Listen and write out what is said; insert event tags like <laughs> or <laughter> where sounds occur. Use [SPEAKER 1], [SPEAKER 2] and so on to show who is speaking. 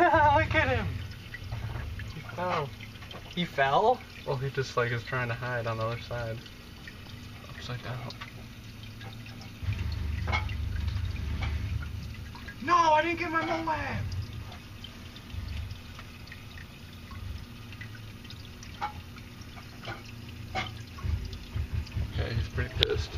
[SPEAKER 1] <laughs> Look at him! He fell. He fell?
[SPEAKER 2] Well, he just like is trying to hide on the other side. Upside down.
[SPEAKER 1] No, I didn't get my mole Okay, he's pretty pissed.